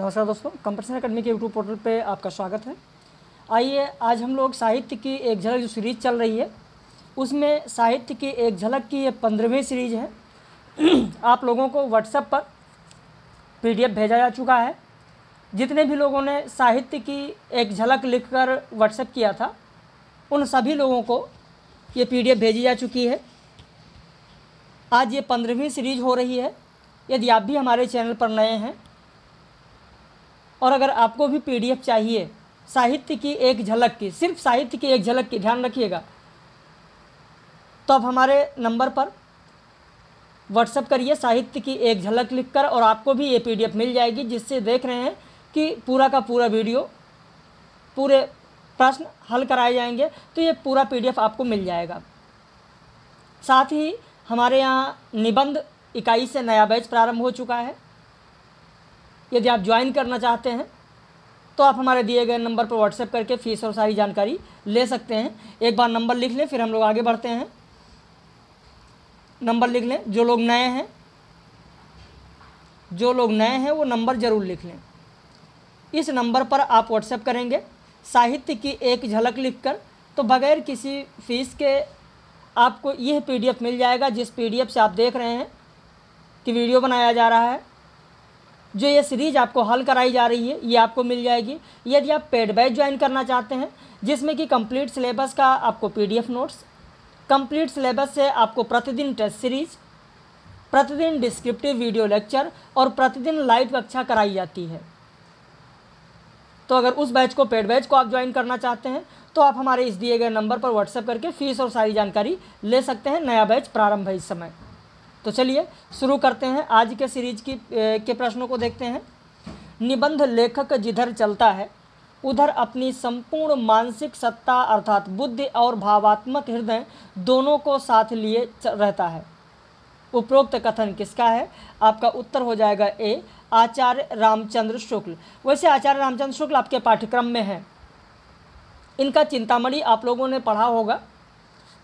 नमस्कार दोस्तों competition academy के यूट्यूब पोर्टल पे आपका स्वागत है। आइए, आज हम लोग साहित्य की एक झलक जो सीरीज़ चल रही है, उसमें साहित्य की एक झलक की ये पंद्रहवीं सीरीज़ है। आप लोगों को व्हाट्सएप पर पीडीएफ भेजा जा चुका है। जितने भी लोगों ने साहित्य की एक झलक लिखकर व्हाट्सएप किया था, उन सभी लोगों को ये पीडीएफ भेजी जा चुकी है। आज ये पंद्रहवीं सीरीज़ हो रही है। यदि आप भी हमारे चैनल पर नए हैं और अगर आपको भी पीडीएफ चाहिए, साहित्य की एक झलक की, सिर्फ़ साहित्य की एक झलक की, ध्यान रखिएगा तो आप हमारे नंबर पर व्हाट्सअप करिए, साहित्य की एक झलक लिखकर और आपको भी ये पीडीएफ मिल जाएगी, जिससे देख रहे हैं कि पूरा का पूरा वीडियो, पूरे प्रश्न हल कराए जाएँगे तो ये पूरा पीडीएफ आपको मिल जाएगा। साथ ही हमारे यहाँ निबंध इकाई से नया बैच प्रारंभ हो चुका है। यदि आप ज्वाइन करना चाहते हैं तो आप हमारे दिए गए नंबर पर व्हाट्सएप करके फ़ीस और सारी जानकारी ले सकते हैं। एक बार नंबर लिख लें, फिर हम लोग आगे बढ़ते हैं। नंबर लिख लें, जो लोग नए हैं, जो लोग नए हैं, वो नंबर ज़रूर लिख लें। इस नंबर पर आप व्हाट्सएप करेंगे। साहित्य की एक झलक लिखकर तो बगैर किसी फ़ीस के आपको यह पीडीएफ मिल जाएगा, जिस पीडीएफ से आप देख रहे हैं कि वीडियो बनाया जा रहा है। जो ये सीरीज़ आपको हल कराई जा रही है, ये आपको मिल जाएगी। यदि आप पेड बैच ज्वाइन करना चाहते हैं, जिसमें कि कंप्लीट सिलेबस का आपको पीडीएफ नोट्स, कंप्लीट सिलेबस से आपको प्रतिदिन टेस्ट सीरीज़, प्रतिदिन डिस्क्रिप्टिव वीडियो लेक्चर और प्रतिदिन लाइव कक्षा कराई जाती है। तो अगर उस बैच को, पेड बैच को आप ज्वाइन करना चाहते हैं तो आप हमारे इस दिए गए नंबर पर व्हाट्सएप करके फ़ीस और सारी जानकारी ले सकते हैं। नया बैच प्रारंभ है इस समय। तो चलिए, शुरू करते हैं आज के सीरीज़ की के प्रश्नों को देखते हैं। निबंध लेखक जिधर चलता है, उधर अपनी संपूर्ण मानसिक सत्ता अर्थात बुद्धि और भावात्मक हृदय दोनों को साथ लिए रहता है। उपरोक्त कथन किसका है? आपका उत्तर हो जाएगा ए, आचार्य रामचंद्र शुक्ल। वैसे आचार्य रामचंद्र शुक्ल आपके पाठ्यक्रम में है। इनका चिंतामणि आप लोगों ने पढ़ा होगा।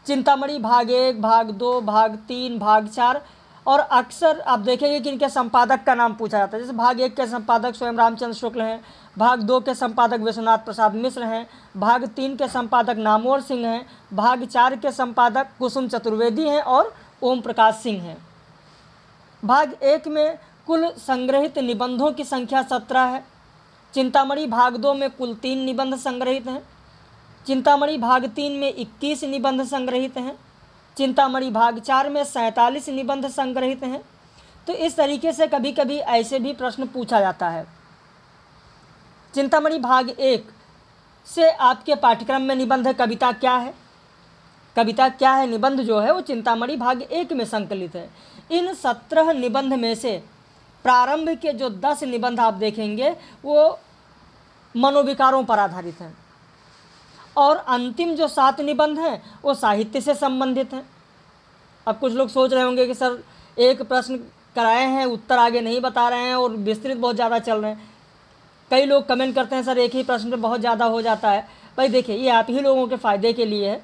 चिंतामणि भाग एक, भाग दो, भाग तीन, भाग चार। और अक्सर आप देखेंगे कि इनके संपादक का नाम पूछा जाता है। जैसे भाग एक के संपादक स्वयं रामचंद्र शुक्ल हैं, भाग दो के संपादक विश्वनाथ प्रसाद मिश्र हैं, भाग तीन के संपादक नामोर सिंह हैं, भाग चार के संपादक कुसुम चतुर्वेदी हैं और ओम प्रकाश सिंह हैं। भाग एक में कुल संग्रहित निबंधों की संख्या सत्रह है। चिंतामणि भाग दो में कुल तीन निबंध संग्रहित हैं। चिंतामणि भाग तीन में इक्कीस निबंध संग्रहित हैं। चिंतामणि भाग चार में सैंतालीस निबंध संग्रहित हैं। तो इस तरीके से कभी कभी ऐसे भी प्रश्न पूछा जाता है। चिंतामणि भाग एक से आपके पाठ्यक्रम में निबंध कविता क्या है? कविता क्या है? निबंध जो है वो चिंतामणि भाग एक में संकलित है। इन सत्रह निबंध में से प्रारंभ के जो दस निबंध आप देखेंगे, वो मनोविकारों पर आधारित हैं। और अंतिम जो सात निबंध हैं, वो साहित्य से संबंधित हैं। अब कुछ लोग सोच रहे होंगे कि, सर, एक प्रश्न कराए हैं, उत्तर आगे नहीं बता रहे हैं और विस्तृत बहुत ज़्यादा चल रहे हैं। कई लोग कमेंट करते हैं, सर, एक ही प्रश्न पे बहुत ज़्यादा हो जाता है। भाई देखिए, ये आप ही लोगों के फ़ायदे के लिए है।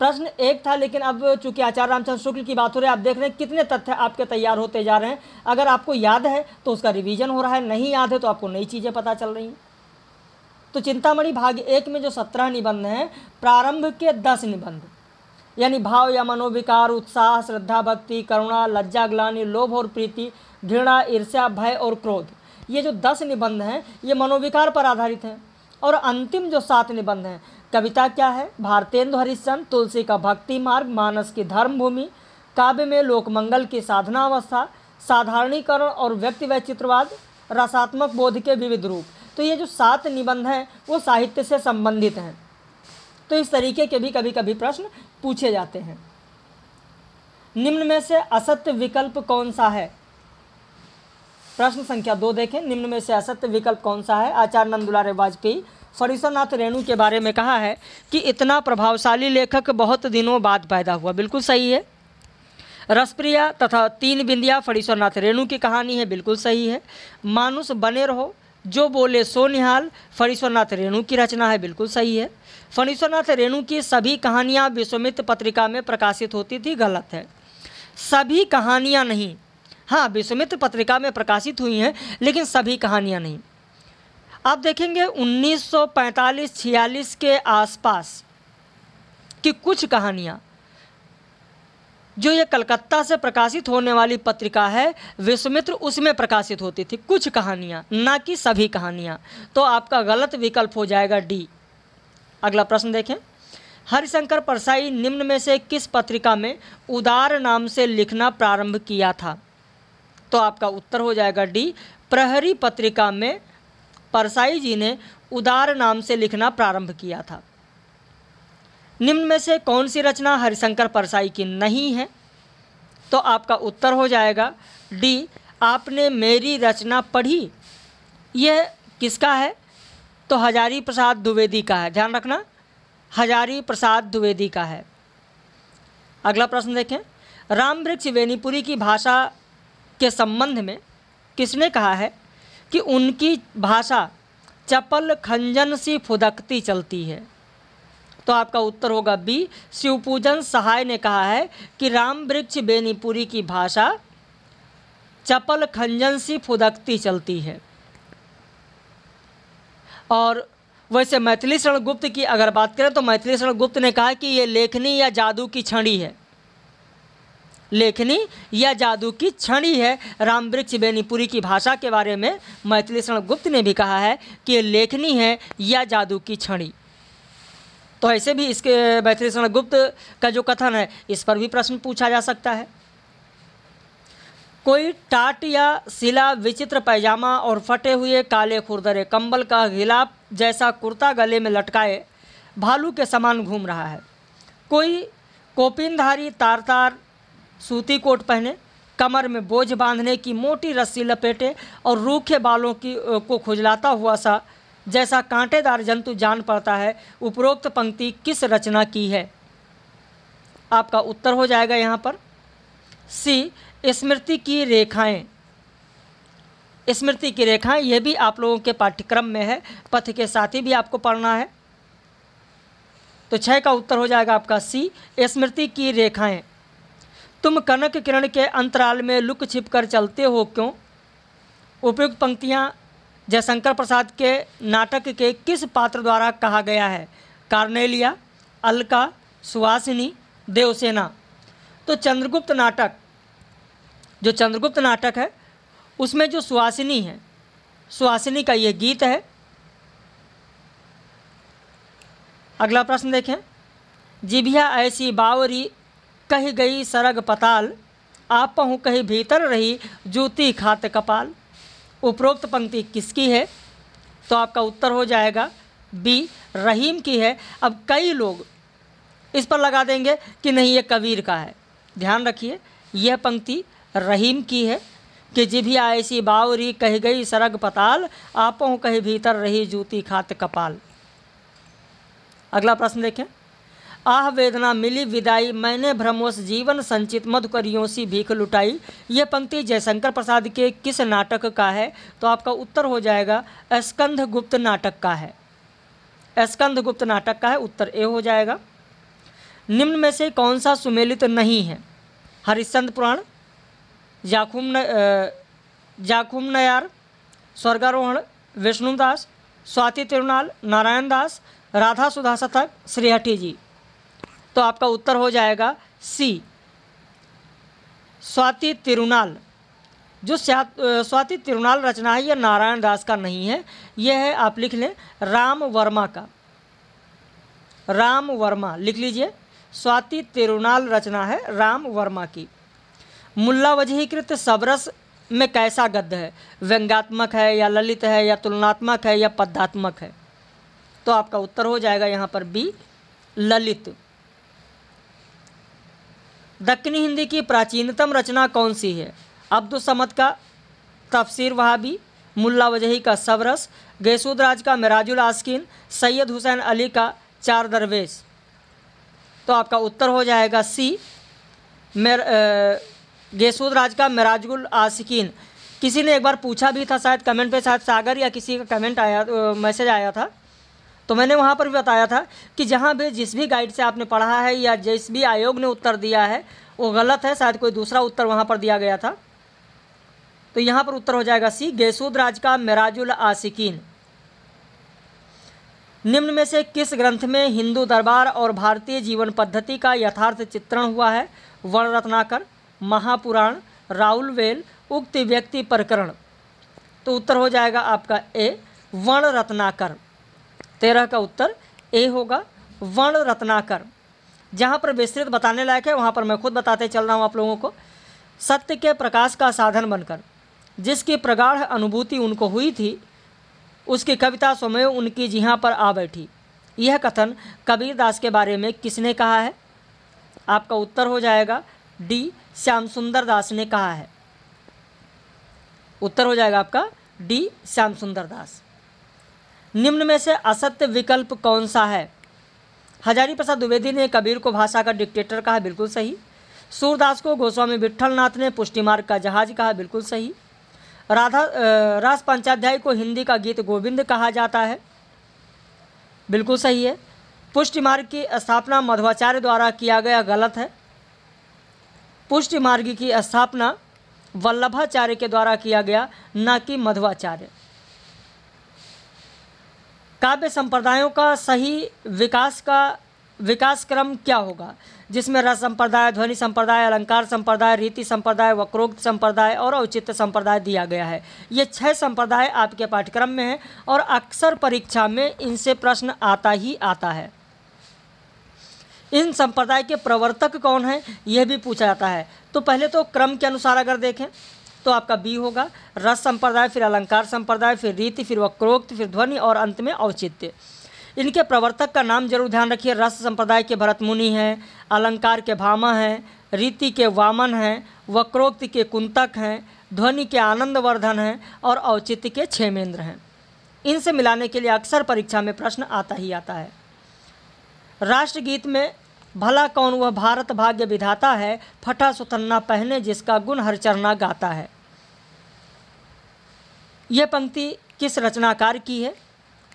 प्रश्न एक था, लेकिन अब चूँकि आचार्य रामचंद्र शुक्ल की बात हो रही है, आप देख रहे हैं कितने तथ्य आपके तैयार होते जा रहे हैं। अगर आपको याद है तो उसका रिवीजन हो रहा है, नहीं याद है तो आपको नई चीज़ें पता चल रही हैं। तो चिंतामणि भाग एक में जो सत्रह निबंध हैं, प्रारंभ के दस निबंध। यानी भाव या मनोविकार, उत्साह, श्रद्धा, भक्ति, करुणा, लज्जा, ग्लानी, लोभ और प्रीति, घृणा, ईर्ष्या, भय और क्रोध। ये जो दस निबंध हैं, ये मनोविकार पर आधारित हैं। और अंतिम जो सात निबंध हैं, कविता क्या है? भारतेंदु हरिश्चंद्र, तुलसी का भक्ति मार्ग, मानस की धर्म भूमि काव्य में लोकमंगल की साधना अवस्था साधारणीकरण और व्यक्ति वैचित्रवाद, रसात्मक बोध के विविध रूप। तो ये जो सात निबंध हैं, वो साहित्य से संबंधित हैं। तो इस तरीके के भी कभी कभी प्रश्न पूछे जाते हैं। निम्न में से असत्य विकल्प कौन सा है? प्रश्न संख्या दो देखें। निम्न में से असत्य विकल्प कौन सा है? आचार्य नंदुलारे वाजपेयी फरीसरनाथ रेणु के बारे में कहा है कि इतना प्रभावशाली लेखक बहुत दिनों बाद पैदा हुआ। बिल्कुल सही है। रसप्रिया तथा तीन बिंदिया फरीश्वरनाथ रेणु की कहानी है। बिल्कुल सही है। मानुष बने रहो। जो बोले, सो निहाल, फणीश्वरनाथ रेणु की रचना है। बिल्कुल सही है। फणीश्वरनाथ रेणु की सभी कहानियाँ विश्वमित्र पत्रिका में प्रकाशित होती थी, गलत है। सभी कहानियाँ नहीं। हाँ विश्वमित्र पत्रिका में प्रकाशित हुई हैं, लेकिन सभी कहानियाँ नहीं। आप देखेंगे 1945-46 के आसपास की कुछ कहानियाँ जो ये कलकत्ता से प्रकाशित होने वाली पत्रिका है, विश्वमित्र उसमें प्रकाशित होती थी। कुछ कहानियाँ, ना कि सभी कहानियाँ। तो आपका गलत विकल्प हो जाएगा डी। अगला प्रश्न देखें। हरिशंकर परसाई निम्न में से किस पत्रिका में उदार नाम से लिखना प्रारंभ किया था? तो आपका उत्तर हो जाएगा डी। प्रहरी पत्रिका में परसाई जी ने उदार नाम से लिखना प्रारंभ किया था। निम्न में से कौन सी रचना हरिशंकर परसाई की नहीं है? तो आपका उत्तर हो जाएगा, डी, आपने मेरी रचना पढ़ी। यह किसका है? तो हजारी प्रसाद द्विवेदी का है। ध्यान रखना, हजारी प्रसाद द्विवेदी का है। अगला प्रश्न देखें। राम वृक्ष वेनीपुरी की भाषा के संबंध में किसने कहा है कि उनकी भाषा चपल खंजन सी फुदकती चलती है? तो आपका उत्तर होगा बी। शिवपूजन सहाय ने कहा है कि राम वृक्ष बेनीपुरी की भाषा चपल खंजन सी फुदकती चलती है। और वैसे मैथिली शरण गुप्त की अगर बात करें तो मैथिली शरण गुप्त ने कहा कि ये लेखनी या जादू की छड़ी है। लेखनी या जादू की छड़ी है। राम वृक्ष बेनीपुरी की भाषा के बारे में मैथिली शरण गुप्त ने भी कहा है कि लेखनी है या जादू की छड़ी। तो ऐसे भी इसके मैथिली गुप्त का जो कथन है, इस पर भी प्रश्न पूछा जा सकता है। कोई टाट या सिला विचित्र पैजामा और फटे हुए काले खुरदरे कंबल का गिलाप जैसा कुर्ता गले में लटकाए भालू के समान घूम रहा है। कोई कोपिनधारी तार तार सूती कोट पहने, कमर में बोझ बांधने की मोटी रस्सी लपेटे और रूखे बालों की को खुजलाता हुआ सा जैसा कांटेदार जंतु जान पड़ता है, उपरोक्त पंक्ति किस रचना की है? आपका उत्तर हो जाएगा यहाँ पर। सी, स्मृति की रेखाएँ। स्मृति की रेखाएँ यह भी आप लोगों के पाठ्यक्रम में है, पथ के साथ ही भी आपको पढ़ना है। तो छः का उत्तर हो जाएगा आपका सी, स्मृति की रेखाएँ। तुम कनक किरण के अंतराल में लुक छिप कर चलते हो क्यों? उपयुक्त पंक्तियाँ जयशंकर प्रसाद के नाटक के किस पात्र द्वारा कहा गया है? कार्नेलिया, अलका, सुहासिनी, देवसेना। तो चंद्रगुप्त नाटक, जो चंद्रगुप्त नाटक है, उसमें जो सुहासिनी है, सुहासिनी का ये गीत है। अगला प्रश्न देखें। जिभिया ऐसी बावरी, कही गई सरग पताल आप पहूँ कहीं भीतर रही जूती खात कपाल। उपरोक्त पंक्ति किसकी है? तो आपका उत्तर हो जाएगा बी रहीम की है। अब कई लोग इस पर लगा देंगे कि नहीं, ये कबीर का है। ध्यान रखिए, यह पंक्ति रहीम की है कि जिभिया ऐसी बावरी कह गई सरग पताल, आपों कहीं भीतर रही जूती खात कपाल। अगला प्रश्न देखें। आह वेदना मिली, विदाई। मैंने भ्रमोस जीवन संचित, मधुकरियों सी भीख लुटाई। ये पंक्ति जयशंकर प्रसाद के किस नाटक का है? तो आपका उत्तर हो जाएगा स्कंध गुप्त नाटक का है। स्कंध गुप्त नाटक का है, उत्तर ए हो जाएगा। निम्न में से कौन सा सुमेलित नहीं है? हरिश्चंद्र पुराण, जाखुम न जाखुम नयार, स्वर्गारोहण, विष्णुदास, स्वाति तिरुनाल, नारायण दास, राधा सुधा शतक श्रीहठी जी। तो आपका उत्तर हो जाएगा सी स्वाति तिरुनाल। जो स्वाति तिरुनाल रचना है, यह नारायण दास का नहीं है। यह है, आप लिख लें, राम वर्मा का। राम वर्मा, लिख लीजिए। स्वाति तिरुनाल रचना है, राम वर्मा की। मुल्ला वजहीकृत सबरस में कैसा गद्य है? व्यंग्यात्मक है, या ललित है, या तुलनात्मक है, या पद्यात्मक है? तो आपका उत्तर हो जाएगा यहाँ पर बी ललित। दक्षिणी हिंदी की प्राचीनतम रचना कौन सी है? अब्दुल समद का, तफसीर वहाबी, मुल्ला वजही का सबरस, गैसूदराज का मिराजुल आस्किन, सैयद हुसैन अली का चार दरवेश। तो आपका उत्तर हो जाएगा सी, मेर गेसूद राज का मिराजुल आसिकीन। किसी ने एक बार पूछा भी था शायद कमेंट पे, शायद सागर या किसी का कमेंट आया मैसेज आया था। तो मैंने वहाँ पर भी बताया था कि जहाँ भी जिस भी गाइड से आपने पढ़ा है या जिस भी आयोग ने उत्तर दिया है, वो गलत है, शायद कोई दूसरा उत्तर वहाँ पर दिया गया था। तो यहाँ पर उत्तर हो जाएगा सी, गेसूद राज का मेराजुल आसिकीन। निम्न में से किस ग्रंथ में हिंदू दरबार और भारतीय जीवन पद्धति का यथार्थ चित्रण हुआ है? वर्ण रत्नाकर, महापुराण, राहुल वेल, उक्त व्यक्ति प्रकरण। तो उत्तर हो जाएगा आपका ए, वर्ण रत्नाकर। तेरह का उत्तर ए होगा, वर्ण रत्नाकर। जहाँ पर विस्तृत बताने लायक है, वहाँ पर मैं खुद बताते चल रहा हूँ आप लोगों को। सत्य के प्रकाश का साधन बनकर, जिसकी प्रगाढ़ अनुभूति उनको हुई थी, उसकी कविता स्वयं उनकी जिहाँ पर आ बैठी। यह कथन कबीरदास के बारे में किसने कहा है? आपका उत्तर हो जाएगा, डी श्याम सुंदर दास ने कहा है। उत्तर हो जाएगा आपका, डी श्याम सुंदर दास निम्न में से असत्य विकल्प कौन सा है? हजारी प्रसाद द्विवेदी ने कबीर को भाषा का डिक्टेटर कहा, बिल्कुल सही। सूरदास को गोस्वामी विठलनाथ ने पुष्टि मार्ग का जहाज़ कहा, बिल्कुल सही। राधा रास पंचाध्याय को हिंदी का गीत गोविंद कहा जाता है, बिल्कुल सही है। पुष्टि मार्ग की स्थापना मध्वाचार्य द्वारा किया गया गलत है। पुष्टि मार्ग की स्थापना वल्लभाचार्य के द्वारा किया गया, न कि मध्वाचार्य। काव्य संप्रदायों का सही विकास का विकास क्रम क्या होगा? जिसमें रस संप्रदाय, ध्वनि संप्रदाय, अलंकार संप्रदाय, रीति संप्रदाय, वक्रोक्त संप्रदाय और औचित्य संप्रदाय दिया गया है। ये छह संप्रदाय आपके पाठ्यक्रम में हैं और अक्सर परीक्षा में इनसे प्रश्न आता ही आता है। इन संप्रदाय के प्रवर्तक कौन हैं, यह भी पूछा जाता है। तो पहले तो क्रम के अनुसार अगर देखें तो आपका बी होगा। रस संप्रदाय, फिर अलंकार संप्रदाय, फिर रीति, फिर वक्रोक्त, फिर ध्वनि और अंत में औचित्य। इनके प्रवर्तक का नाम ज़रूर ध्यान रखिए। रस संप्रदाय के भरत मुनि हैं, अलंकार के भामा हैं, रीति के वामन हैं, वक्रोक्ति के कुंतक हैं, ध्वनि के आनंदवर्धन हैं और औचित्य के क्षेमेंद्र हैं। इनसे मिलाने के लिए अक्सर परीक्षा में प्रश्न आता ही आता है। राष्ट्रगीत में भला कौन वह भारत भाग्य विधाता है, फटा सुतन्ना पहने जिसका गुण हर चरना गाता है। यह पंक्ति किस रचनाकार की है?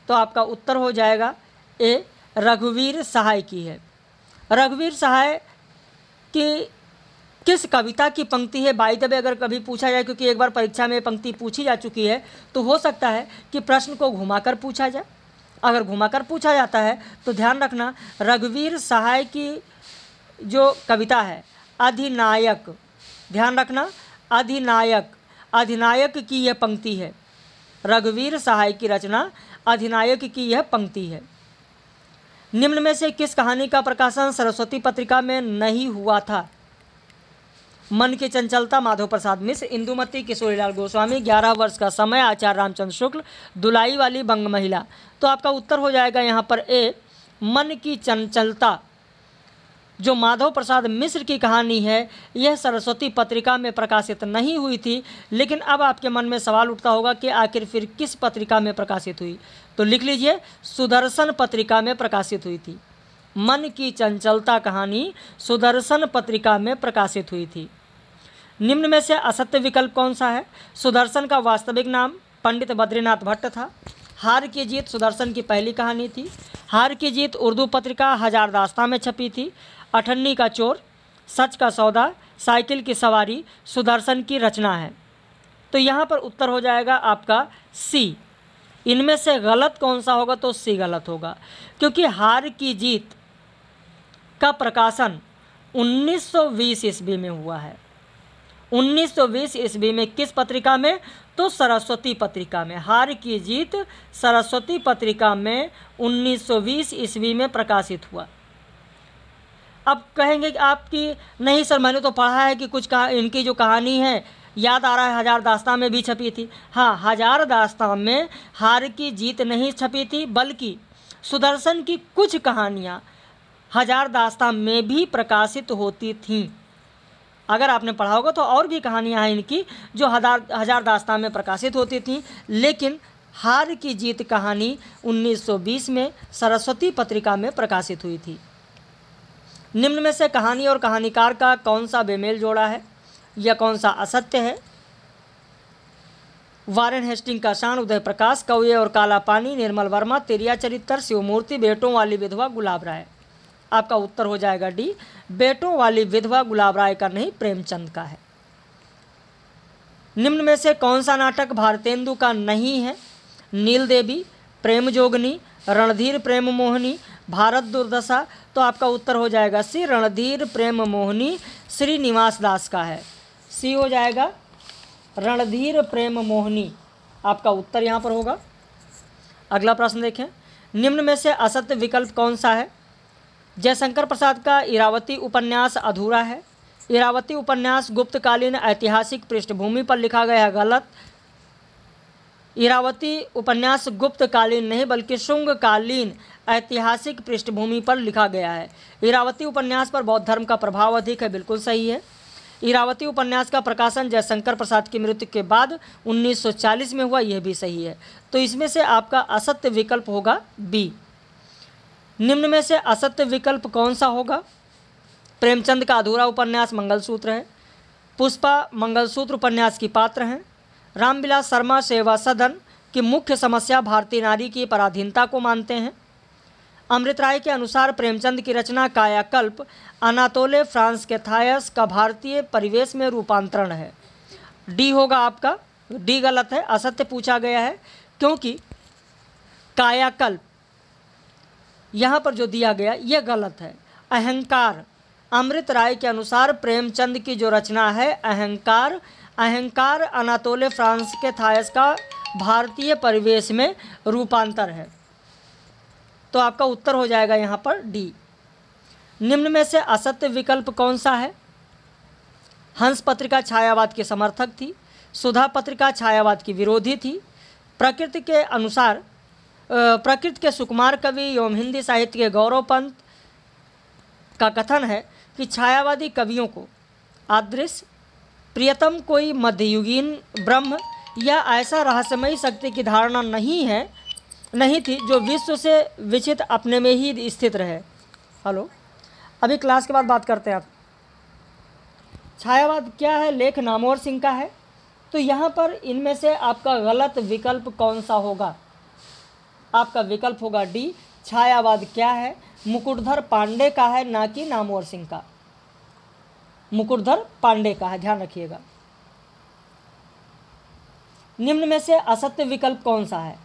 तो आपका उत्तर हो जाएगा, ए, रघुवीर सहाय की है। रघुवीर सहाय की किस कविता की पंक्ति है? बाई दबे अगर कभी पूछा जाए, क्योंकि एक बार परीक्षा में पंक्ति पूछी जा चुकी है तो हो सकता है कि प्रश्न को घुमाकर पूछा जाए। अगर घुमाकर पूछा जाता है तो ध्यान रखना, रघुवीर सहाय की जो कविता है, अधिनायक। ध्यान रखना, अधिनायक। अधिनायक की यह पंक्ति है। रघुवीर सहाय की रचना, अधिनायक की यह पंक्ति है। निम्न में से किस कहानी का प्रकाशन सरस्वती पत्रिका में नहीं हुआ था? मन की चंचलता, माधव प्रसाद मिश्र, इंदुमती, किशोरीलाल गोस्वामी, ग्यारह वर्ष का समय, आचार्य रामचंद्र शुक्ल, दुलाई वाली बंग महिला। तो आपका उत्तर हो जाएगा यहाँ पर ए, मन की चंचलता। जो माधव प्रसाद मिश्र की कहानी है, यह सरस्वती पत्रिका में प्रकाशित नहीं हुई थी, लेकिन अब आपके मन में सवाल उठता होगा कि आखिर फिर किस पत्रिका में प्रकाशित हुई? तो लिख लीजिए, सुदर्शन पत्रिका में प्रकाशित हुई थी। मन की चंचलता कहानी सुदर्शन पत्रिका में प्रकाशित हुई थी। निम्न में से असत्य विकल्प कौन सा है? सुदर्शन का वास्तविक नाम पंडित बद्रीनाथ भट्ट था। हार की जीत सुदर्शन की पहली कहानी थी। हार की जीत उर्दू पत्रिका हज़ार दास्ता में छपी थी। अठन्नी का चोर, सच का सौदा, साइकिल की सवारी, सुदर्शन की रचना है। तो यहाँ पर उत्तर हो जाएगा आपका सी। इनमें से गलत कौन सा होगा तो सी गलत होगा। क्योंकि हार की जीत का प्रकाशन 1920 ईस्वी में हुआ है। 1920 ईस्वी में किस पत्रिका में? तो सरस्वती पत्रिका में। हार की जीत सरस्वती पत्रिका में 1920 ईस्वी में प्रकाशित हुआ। अब कहेंगे कि आपकी, नहीं सर, मैंने तो पढ़ा है कि कुछ कहा, इनकी जो कहानी है, याद आ रहा है, हज़ार दास्ता में भी छपी थी। हाँ हज़ार दास्ता में हार की जीत नहीं छपी थी, बल्कि सुदर्शन की कुछ कहानियाँ हज़ार दास्ता में भी प्रकाशित होती थीं। अगर आपने पढ़ा होगा तो और भी कहानियाँ हैं इनकी, जो हज़ार हज़ार दास्तान में प्रकाशित होती थी। लेकिन हार की जीत कहानी 1920 में सरस्वती पत्रिका में प्रकाशित हुई थी। निम्न में से कहानी और कहानीकार का कौन सा बेमेल जोड़ा है? या कौन सा असत्य है? वारेन हेस्टिंग का शान, उदय प्रकाश, कौए और काला पानी, निर्मल वर्मा, तेरिया चरित्र, शिवमूर्ति, बेटों वाली विधवा गुलाब राय। आपका उत्तर हो जाएगा डी, बेटों वाली विधवा गुलाब राय का नहीं, प्रेमचंद का है। निम्न में से कौन सा नाटक भारतेंदु का नहीं है? नील देवी प्रेम जोगनी रणधीर प्रेम मोहनी भारत दुर्दशा तो आपका उत्तर हो जाएगा सी, रणधीर प्रेम मोहनी श्रीनिवास दास का है। सी हो जाएगा रणधीर प्रेम मोहनी आपका उत्तर यहाँ पर होगा। अगला प्रश्न देखें। निम्न में से असत्य विकल्प कौन सा है? जयशंकर प्रसाद का इरावती उपन्यास अधूरा है। इरावती उपन्यास गुप्तकालीन ऐतिहासिक पृष्ठभूमि पर लिखा गया है गलत। इरावती उपन्यास गुप्तकालीन नहीं, बल्कि शुंगकालीन ऐतिहासिक पृष्ठभूमि पर लिखा गया है। इरावती उपन्यास पर बौद्ध धर्म का प्रभाव अधिक है, बिल्कुल सही है। इरावती उपन्यास का प्रकाशन जयशंकर प्रसाद की मृत्यु के बाद 1940 में हुआ, यह भी सही है। तो इसमें से आपका असत्य विकल्प होगा बी। निम्न में से असत्य विकल्प कौन सा होगा? प्रेमचंद का अधूरा उपन्यास मंगलसूत्र है। पुष्पा मंगलसूत्र उपन्यास की पात्र हैं। रामविलास शर्मा सेवा सदन की मुख्य समस्या भारतीय नारी की पराधीनता को मानते हैं। अमृत राय के अनुसार प्रेमचंद की रचना कायाकल्प अनातोले फ्रांस के थायस का भारतीय परिवेश में रूपांतरण है। डी होगा आपका। डी गलत है। असत्य पूछा गया है, क्योंकि कायाकल्प यहाँ पर जो दिया गया, यह गलत है। अहंकार, अमृत राय के अनुसार प्रेमचंद की जो रचना है, अहंकार अहंकार अनातोले फ्रांस के थायस का भारतीय परिवेश में रूपांतर है। तो आपका उत्तर हो जाएगा यहाँ पर डी। निम्न में से असत्य विकल्प कौन सा है? हंस पत्रिका छायावाद के समर्थक थी, सुधा पत्रिका छायावाद की विरोधी थी, प्रकृति के अनुसार प्रकृति के सुकुमार कवि एवं हिंदी साहित्य के गौरव पंत का कथन है कि छायावादी कवियों को आदृश, प्रियतम कोई मध्ययुगीन ब्रह्म या ऐसा रहस्यमयी शक्ति की धारणा नहीं है, नहीं थी जो विश्व से विचित अपने में ही स्थित रहे। हेलो, अभी क्लास के बाद बात करते हैं आप। छायावाद क्या है? लेख नामोर सिंह का है। तो यहाँ पर इनमें से आपका गलत विकल्प कौन सा होगा? आपका विकल्प होगा डी, छायावाद क्या है? मुकुटधर पांडे का है ना कि नामोर सिंह का? मुकुटधर पांडे का है, ध्यान रखिएगा। निम्न में से असत्य विकल्प कौन सा है?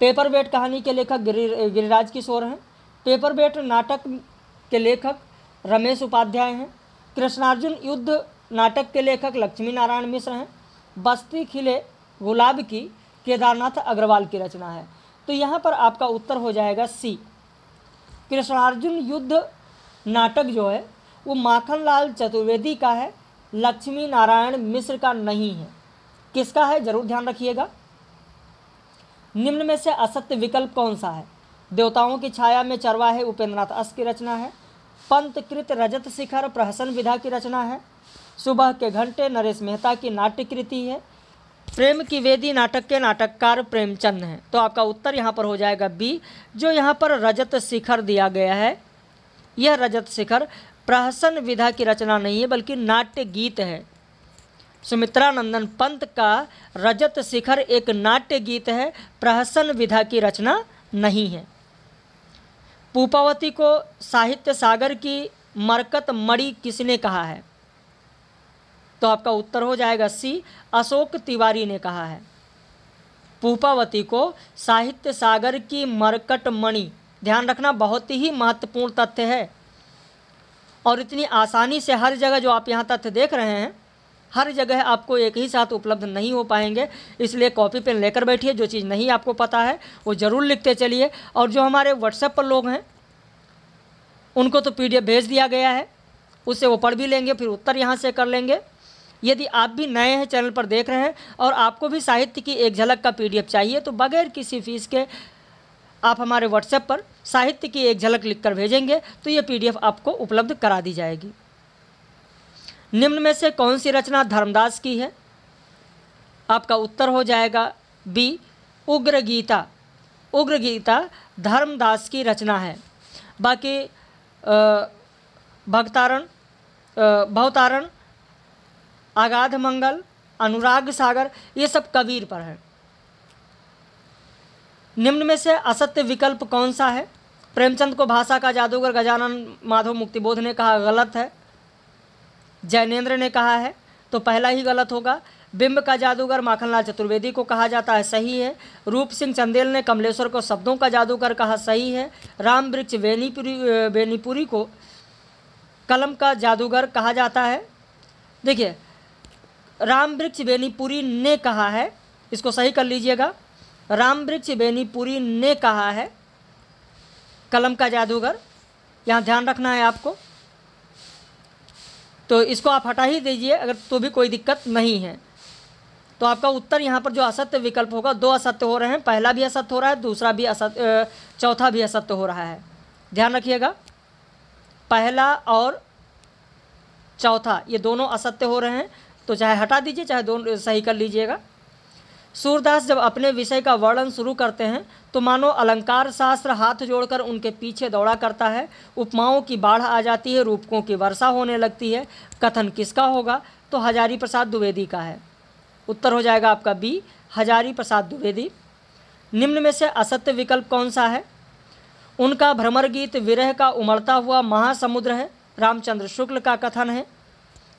पेपर वेट कहानी के लेखक गिरि, गिरिराज किशोर हैं। पेपर वेट नाटक के लेखक रमेश उपाध्याय हैं। कृष्णार्जुन युद्ध नाटक के लेखक लक्ष्मी नारायण मिश्र हैं। बस्ती खिले गुलाब की केदारनाथ अग्रवाल की रचना है। तो यहाँ पर आपका उत्तर हो जाएगा सी। कृष्णार्जुन युद्ध नाटक जो है, वो माखन लाल चतुर्वेदी का है लक्ष्मी नारायण मिश्र का नहीं है। किसका है, ज़रूर ध्यान रखिएगा। निम्न में से असत्य विकल्प कौन सा है? देवताओं की छाया में चरवाहे उपेंद्रनाथ अस की रचना है। पंतकृत रजत शिखर प्रहसन विधा की रचना है। सुबह के घंटे नरेश मेहता की नाट्य कृति है। प्रेम की वेदी नाटक के नाटककार प्रेमचंद हैं। तो आपका उत्तर यहाँ पर हो जाएगा बी, जो यहाँ पर रजत शिखर दिया गया है। यह रजत शिखर प्रहसन विधा की रचना नहीं है, बल्कि नाट्य गीत है। सुमित्रानंदन पंत का रजत शिखर एक नाट्य गीत है, प्रहसन विधा की रचना नहीं है। पूपावती को साहित्य सागर की मरकत मणि किसने कहा है? तो आपका उत्तर हो जाएगा सी, अशोक तिवारी ने कहा है। पूपावती को साहित्य सागर की मरकट मणि। ध्यान रखना, बहुत ही महत्वपूर्ण तथ्य है। और इतनी आसानी से हर जगह जो आप यहाँ तथ्य देख रहे हैं, हर जगह आपको एक ही साथ उपलब्ध नहीं हो पाएँगे। इसलिए कॉपी पेन लेकर बैठिए, जो चीज़ नहीं आपको पता है, वो ज़रूर लिखते चलिए। और जो हमारे व्हाट्सएप पर लोग हैं, उनको तो पीडीएफ भेज दिया गया है। उससे वो पढ़ भी लेंगे, फिर उत्तर यहाँ से कर लेंगे। यदि आप भी नए हैं, चैनल पर देख रहे हैं और आपको भी साहित्य की एक झलक का पीडीएफ चाहिए तो बगैर किसी फ़ीस के आप हमारे व्हाट्सएप पर साहित्य की एक झलक लिख कर भेजेंगे तो ये पीडीएफ आपको उपलब्ध करा दी जाएगी। निम्न में से कौन सी रचना धर्मदास की है? आपका उत्तर हो जाएगा बी उग्र गीता उग्र गीता धर्मदास की रचना है। बाकी भक्तारण भवतारण आगाध मंगल, अनुराग सागर, ये सब कबीर पर है। निम्न में से असत्य विकल्प कौन सा है? प्रेमचंद को भाषा का जादूगर गजानन माधव मुक्तिबोध ने कहा गलत है। जैनेन्द्र ने कहा है तो पहला ही गलत होगा। बिंब का जादूगर माखनलाल चतुर्वेदी को कहा जाता है, सही है। रूप सिंह चंदेल ने कमलेश्वर को शब्दों का जादूगर कहा, सही है। राम वृक्ष बेनीपुरी बेनीपुरी को कलम का जादूगर कहा जाता है। देखिए राम वृक्ष बेनीपुरी ने कहा है। इसको सही कर लीजिएगा। राम वृक्ष बेनीपुरी ने कहा है। कलम का जादूगर, यहाँ ध्यान रखना है आपको। तो इसको आप हटा ही दीजिए, अगर तो भी कोई दिक्कत नहीं है। तो आपका उत्तर यहाँ पर जो असत्य विकल्प होगा, दो असत्य हो रहे हैं। पहला भी असत्य हो रहा है, दूसरा भी असत्य चौथा भी असत्य हो रहा है। ध्यान रखिएगा। पहला और चौथा, ये दोनों असत्य हो रहे हैं। तो चाहे हटा दीजिए, चाहे दोनों, सही कर लीजिएगा। सूरदास जब अपने विषय का वर्णन शुरू करते हैं तो मानो अलंकार शास्त्र हाथ जोड़कर उनके पीछे दौड़ा करता है। उपमाओं की बाढ़ आ जाती है, रूपकों की वर्षा होने लगती है। कथन किसका होगा? तो हजारी प्रसाद द्विवेदी का है। उत्तर हो जाएगा आपका बी हजारी प्रसाद द्विवेदी। निम्न में से असत्य विकल्प कौन सा है? उनका भ्रमर गीत विरह का उमड़ता हुआ महासमुद्र है। रामचंद्र शुक्ल का कथन है।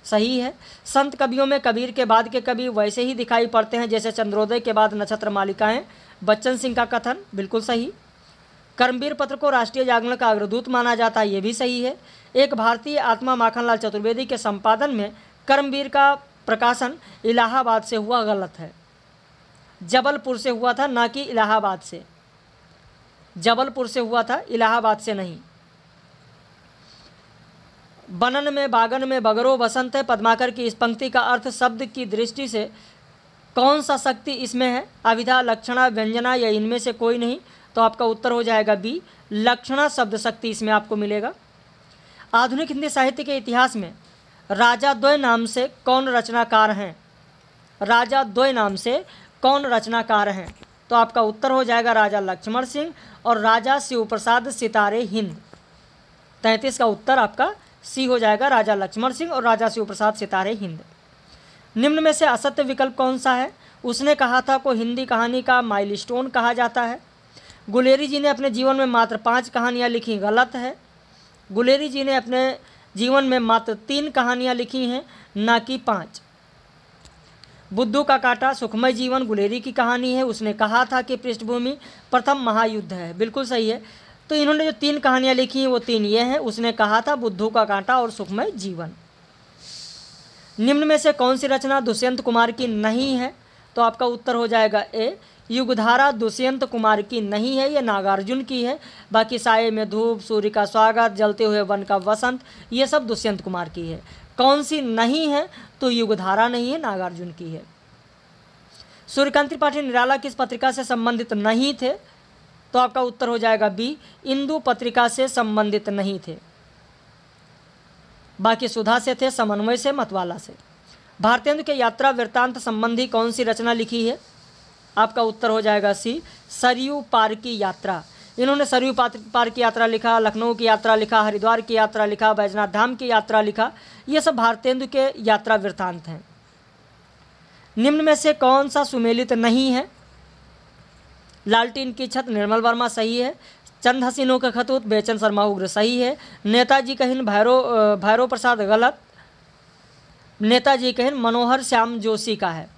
सही है। संत कवियों में कबीर के बाद के कवि वैसे ही दिखाई पड़ते हैं, जैसे चंद्रोदय के बाद नक्षत्र मालिकाएँ बच्चन सिंह का कथन बिल्कुल सही। कर्मवीर पत्र को राष्ट्रीय जागरण का अग्रदूत माना जाता है, ये भी सही है। एक भारतीय आत्मा माखनलाल चतुर्वेदी के संपादन में कर्मवीर का प्रकाशन इलाहाबाद से हुआ गलत है। जबलपुर से हुआ था, ना कि इलाहाबाद से। जबलपुर से हुआ था, इलाहाबाद से नहीं। बनन में, बागन में, बगरो बसंत है। पद्माकर की इस पंक्ति का अर्थ शब्द की दृष्टि से कौन सा शक्ति इसमें है? अविधा, लक्षणा, व्यंजना या इनमें से कोई नहीं? तो आपका उत्तर हो जाएगा बी, लक्षणा शब्द शक्ति इसमें आपको मिलेगा। आधुनिक हिंदी साहित्य के इतिहास में राजा द्वय नाम से कौन रचनाकार हैं? राजा द्वय नाम से कौन रचनाकार हैं? तो आपका उत्तर हो जाएगा राजा लक्ष्मण सिंह और राजा शिव प्रसाद सितारे हिंद। तैंतीस का उत्तर आपका सी हो जाएगा राजा लक्ष्मण सिंह और राजा शिव प्रसाद सितारे हिंद। निम्न में से असत्य विकल्प कौन सा है? उसने कहा था को हिंदी कहानी का माइलस्टोन कहा जाता है। गुलेरी जी ने अपने जीवन में मात्र पाँच कहानियाँ लिखी, गलत है। गुलेरी जी ने अपने जीवन में मात्र तीन कहानियाँ लिखी हैं, ना कि पाँच। बुद्धू का काटा सुखमय जीवन गुलेरी की कहानी है। उसने कहा था कि पृष्ठभूमि प्रथम महायुद्ध है। बिल्कुल सही है। तो इन्होंने जो तीन कहानियाँ लिखी हैं, वो तीन ये हैं। उसने कहा था, बुद्धू का कांटा और सुखमय जीवन। निम्न में से कौन सी रचना दुष्यंत कुमार की नहीं है? तो आपका उत्तर हो जाएगा ए, युगधारा दुष्यंत कुमार की नहीं है, ये नागार्जुन की है। बाकी साय में धूप, सूर्य का स्वागत, जलते हुए वन का वसंत, ये सब दुष्यंत कुमार की है। कौन सी नहीं है तो युगधारा नहीं है, नागार्जुन की है। सूर्यकांत त्रिपाठी निराला किस पत्रिका से संबंधित नहीं थे? तो आपका उत्तर हो जाएगा बी, इंदु पत्रिका से संबंधित नहीं थे। बाकी सुधा से थे, समन्वय से, मतवाला से। भारतेंदु के यात्रा वृत्तांत संबंधी कौन सी रचना लिखी है? आपका उत्तर हो जाएगा सी, सरयू पार की यात्रा। इन्होंने सरयू पार की यात्रा लिखा, लखनऊ की यात्रा लिखा, हरिद्वार की यात्रा लिखा, बैजनाथ धाम की यात्रा लिखा, ये सब भारतेंदु के यात्रा वृत्तांत हैं। निम्न में से कौन सा सुमेलित नहीं है? लालटीन की छत निर्मल वर्मा सही है। चंद हसीनों का खतूत, बेचन शर्मा उग्र सही है। नेताजी कहिन भैरव भैरव प्रसाद गलत। नेताजी कहिन मनोहर श्याम जोशी का है।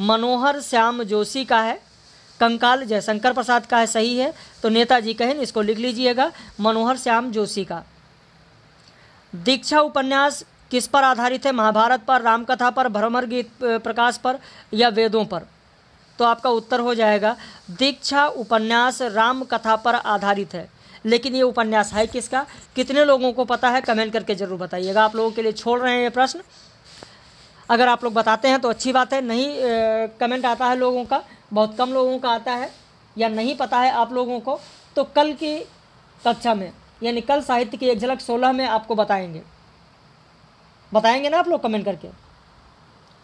मनोहर श्याम जोशी का है। कंकाल जयशंकर प्रसाद का है, सही है। तो नेताजी कहिन इसको लिख लीजिएगा। मनोहर श्याम जोशी का। दीक्षा उपन्यास किस पर आधारित है? महाभारत पर, रामकथा पर, भ्रमर गीत प्रकाश पर या वेदों पर? तो आपका उत्तर हो जाएगा दीक्षा उपन्यास राम कथा पर आधारित है। लेकिन ये उपन्यास है किसका? कितने लोगों को पता है? कमेंट करके ज़रूर बताइएगा। आप लोगों के लिए छोड़ रहे हैं ये प्रश्न? अगर आप लोग बताते हैं तो अच्छी बात है। नहीं ए, कमेंट आता है लोगों का बहुत कम लोगों का आता है या नहीं पता है आप लोगों को तो कल की कक्षा में यानी कल साहित्य की एक झलक सोलह में आपको बताएँगे। बताएँगे ना आप लोग कमेंट करके?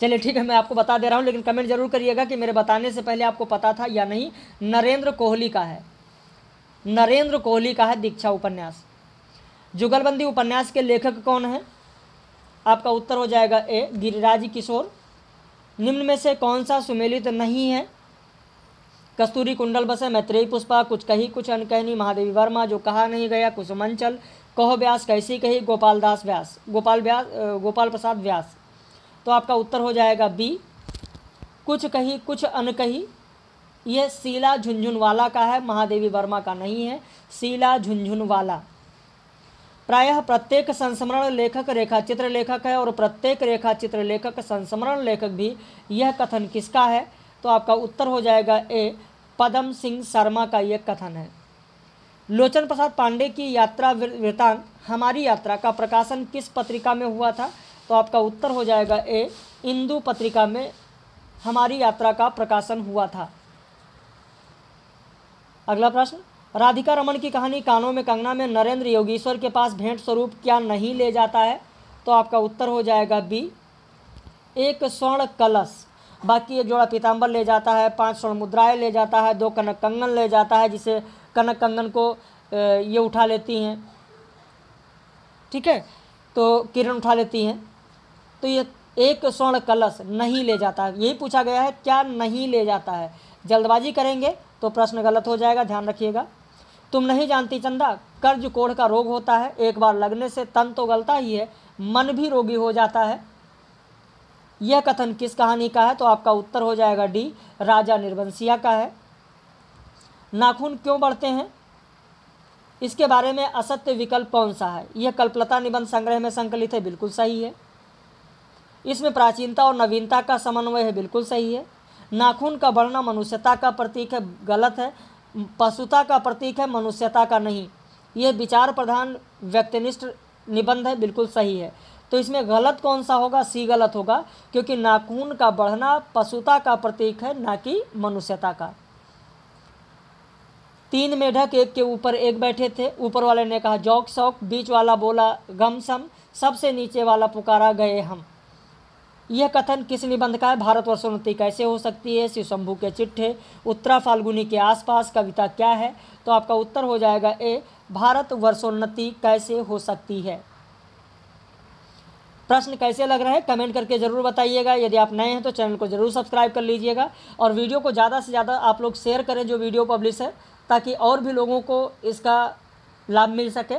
चलिए ठीक है, मैं आपको बता दे रहा हूँ, लेकिन कमेंट ज़रूर करिएगा कि मेरे बताने से पहले आपको पता था या नहीं, नरेंद्र कोहली का है। नरेंद्र कोहली का है दीक्षा उपन्यास। जुगलबंदी उपन्यास के लेखक कौन है? आपका उत्तर हो जाएगा ए, गिरिराज किशोर। निम्न में से कौन सा सुमेलित नहीं है? कस्तूरी कुंडल बसे मैत्रेयी पुष्पा, कुछ कही, कुछ अनकहनी, महादेवी वर्मा, जो कहा नहीं गया, कुसुमंचल। कहो व्यास, कैसी कही, गोपाल दास व्यास, गोपाल व्यास गोपाल प्रसाद व्यास। तो आपका उत्तर हो जाएगा बी। कुछ कही, कुछ अनकही यह शीला झुंझुनवाला का है, महादेवी वर्मा का नहीं है। शीला झुंझुनवाला। प्रायः प्रत्येक संस्मरण लेखक रेखा चित्र लेखक है और प्रत्येक रेखा चित्र लेखक, संस्मरण लेखक भी यह कथन किसका है? तो आपका उत्तर हो जाएगा ए, पदम सिंह शर्मा का यह कथन है। लोचन प्रसाद पांडे की यात्रा वृतांत, हमारी यात्रा का प्रकाशन किस पत्रिका में हुआ था? तो आपका उत्तर हो जाएगा ए, इंदू पत्रिका में हमारी यात्रा का प्रकाशन हुआ था। अगला प्रश्न, राधिका रमन की कहानी कानों में कंगना में नरेंद्र योगीश्वर के पास भेंट स्वरूप क्या नहीं ले जाता है? तो आपका उत्तर हो जाएगा बी, एक स्वर्ण कलश। बाकी एक जोड़ा पीताम्बर ले जाता है, पाँच स्वर्ण मुद्राएँ ले जाता है, दो कनक कंगन ले जाता है, जिसे कनक कंगन को ये उठा लेती हैं। ठीक है? तो किरण उठा लेती हैं। तो ये एक स्वर्ण कलश नहीं ले जाता यही पूछा गया है, क्या नहीं ले जाता है? जल्दबाजी करेंगे तो प्रश्न गलत हो जाएगा, ध्यान रखिएगा। तुम नहीं जानती चंदा, कर्ज कोढ़ का रोग होता है, एक बार लगने से तन तो गलता ही है, मन भी रोगी हो जाता है। यह कथन किस कहानी का है? तो आपका उत्तर हो जाएगा डी, राजा निर्वंशिया का है। नाखून क्यों बढ़ते हैं? इसके बारे में असत्य विकल्प कौन सा है? यह कल्पलता निबंध संग्रह में संकलित है, बिल्कुल सही है। इसमें प्राचीनता और नवीनता का समन्वय है, बिल्कुल सही है। नाखून का बढ़ना मनुष्यता का प्रतीक है, गलत है। पशुता का प्रतीक है, मनुष्यता का नहीं। यह विचार प्रधान व्यक्तिनिष्ठ निबंध है, बिल्कुल सही है। तो इसमें गलत कौन सा होगा? सी गलत होगा, क्योंकि नाखून का बढ़ना पशुता का प्रतीक है, ना कि मनुष्यता का। तीन मेढक एक के ऊपर एक बैठे थे। ऊपर वाले ने कहा, जौक शौक, बीच वाला बोला, गम सम सबसे नीचे वाला पुकारा गए हम। यह कथन किस निबंध का है? भारत वर्षोन्नति कैसे हो सकती है? शिव शंभू के चिट्ठे, उत्तरा फाल्गुनी के आसपास कविता क्या है? तो आपका उत्तर हो जाएगा ए भारत वर्षोन्नति कैसे हो सकती है? प्रश्न कैसे लग रहा है? कमेंट करके ज़रूर बताइएगा। यदि आप नए हैं तो चैनल को ज़रूर सब्सक्राइब कर लीजिएगा और वीडियो को ज़्यादा से ज़्यादा आप लोग शेयर करें जो वीडियो पब्लिश है, ताकि और भी लोगों को इसका लाभ मिल सके।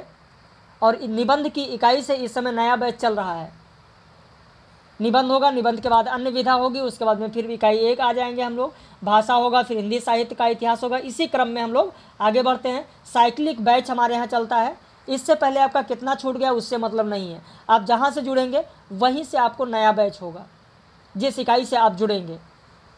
और निबंध की इकाई से इस समय नया बैच चल रहा है। निबंध होगा, निबंध के बाद अन्य विधा होगी, उसके बाद में फिर इकाई एक आ जाएँगे हम लोग। भाषा होगा, फिर हिंदी साहित्य का इतिहास होगा। इसी क्रम में हम लोग आगे बढ़ते हैं। साइक्लिक बैच हमारे यहाँ चलता है। इससे पहले आपका कितना छूट गया, उससे मतलब नहीं है। आप जहाँ से जुड़ेंगे, वहीं से आपको नया बैच होगा। जिस इकाई से आप जुड़ेंगे।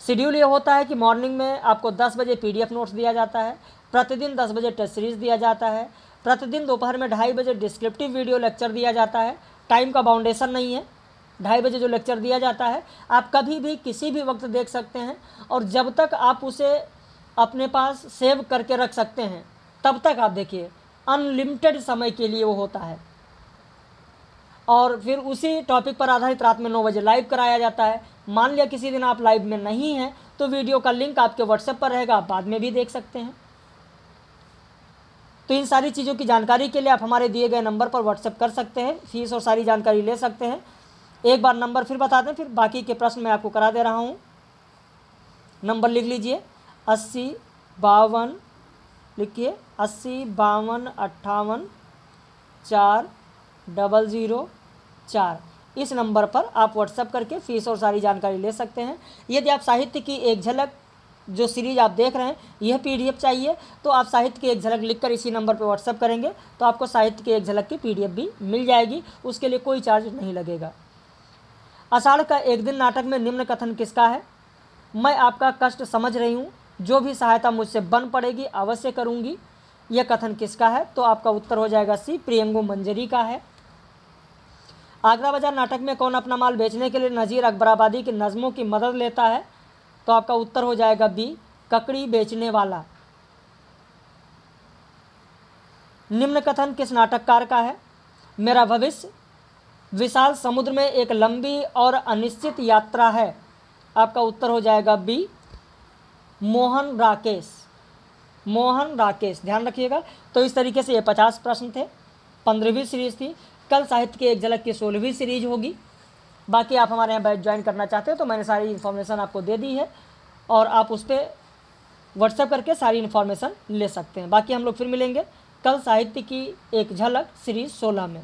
शेड्यूल ये होता है कि मॉर्निंग में आपको 10 बजे पीडीएफ नोट्स दिया जाता है। प्रतिदिन 10 बजे टेस्ट सीरीज़ दिया जाता है। प्रतिदिन दोपहर में ढाई बजे डिस्क्रिप्टिव वीडियो लेक्चर दिया जाता है। टाइम का बाउंडेशन नहीं है। ढाई बजे जो लेक्चर दिया जाता है, आप कभी भी किसी भी वक्त देख सकते हैं और जब तक आप उसे अपने पास सेव करके रख सकते हैं, तब तक आप देखिए अनलिमिटेड समय के लिए वो होता है। और फिर उसी टॉपिक पर आधारित रात में नौ बजे लाइव कराया जाता है। मान लिया किसी दिन आप लाइव में नहीं हैं तो वीडियो का लिंक आपके व्हाट्सएप पर रहेगा, आप बाद में भी देख सकते हैं। तो इन सारी चीज़ों की जानकारी के लिए आप हमारे दिए गए नंबर पर व्हाट्सएप कर सकते हैं फ़ीस और सारी जानकारी ले सकते हैं। एक बार नंबर फिर बता दें, फिर बाकी के प्रश्न मैं आपको करा दे रहा हूँ। नंबर लिख लीजिए। अस्सी, बावन, लिखिए। अस्सी, बावन, अट्ठावन, चार, डबल ज़ीरो, चार। इस नंबर पर आप व्हाट्सअप करके फ़ीस और सारी जानकारी ले सकते हैं। यदि आप साहित्य की एक झलक, जो सीरीज़ आप देख रहे हैं, यह पीडीएफ चाहिए तो आप साहित्य की एक झलक लिखकर इसी नंबर पर व्हाट्सअप करेंगे तो आपको साहित्य की एक झलक की पीडीएफ भी मिल जाएगी। उसके लिए कोई चार्ज नहीं लगेगा। आषाढ़ का एक दिन नाटक में निम्न कथन किसका है? मैं आपका कष्ट समझ रही हूँ। जो भी सहायता मुझसे बन पड़ेगी, अवश्य करूँगी। यह कथन किसका है? तो आपका उत्तर हो जाएगा सी, प्रियंगो मंजरी का है। आगरा बाज़ार नाटक में कौन अपना माल बेचने के लिए नज़ीर अकबराबादी की नज़मों की मदद लेता है? तो आपका उत्तर हो जाएगा बी, ककड़ी बेचने वाला। निम्न कथन किस नाटककार का है? मेरा भविष्य विशाल समुद्र में एक लंबी और अनिश्चित यात्रा है। आपका उत्तर हो जाएगा बी, मोहन राकेश। मोहन राकेश, ध्यान रखिएगा। तो इस तरीके से ये पचास प्रश्न थे। पंद्रहवीं सीरीज़ थी। कल साहित्य की एक झलक की सोलहवीं सीरीज़ होगी। बाकी आप हमारे यहाँ बैच ज्वाइन करना चाहते हो तो मैंने सारी इन्फॉर्मेशन आपको दे दी है और आप उस पर व्हाट्सएप करके सारी इन्फॉर्मेशन ले सकते हैं। बाकी हम लोग फिर मिलेंगे कल साहित्य की एक झलक सीरीज़ सोलह में।